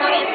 muy bien.